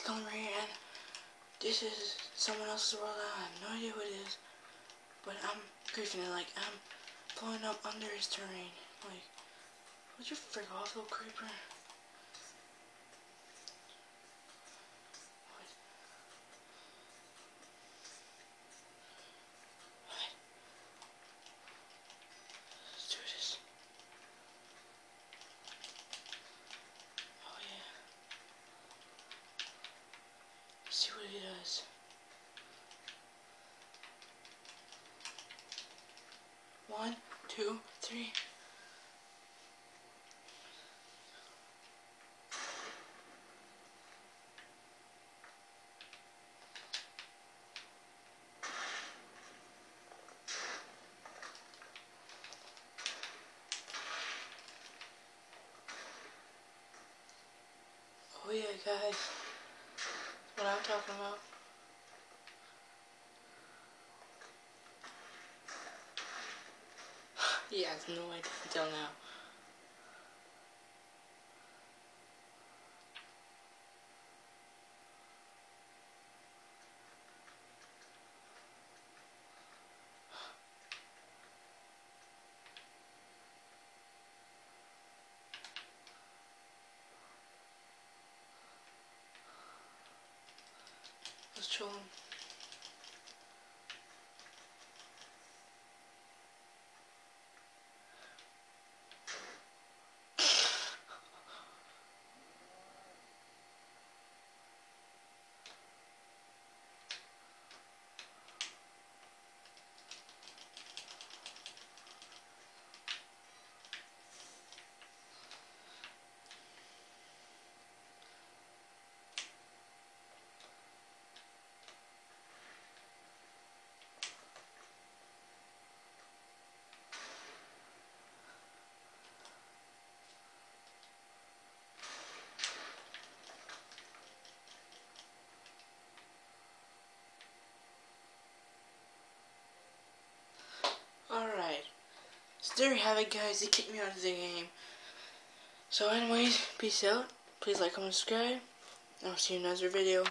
Colin Ray, and this is someone else's world. I have no idea who it is, but I'm griefing it like I'm blowing up under his terrain. Like, would you freak off, little creeper? see what he does. One, two, three. Oh yeah, guys what I'm talking about. He has no idea until now. chilling. Alright. So there you have it guys, they kicked me out of the game. So anyways, peace out. Please like, comment, subscribe. I'll see you in another video.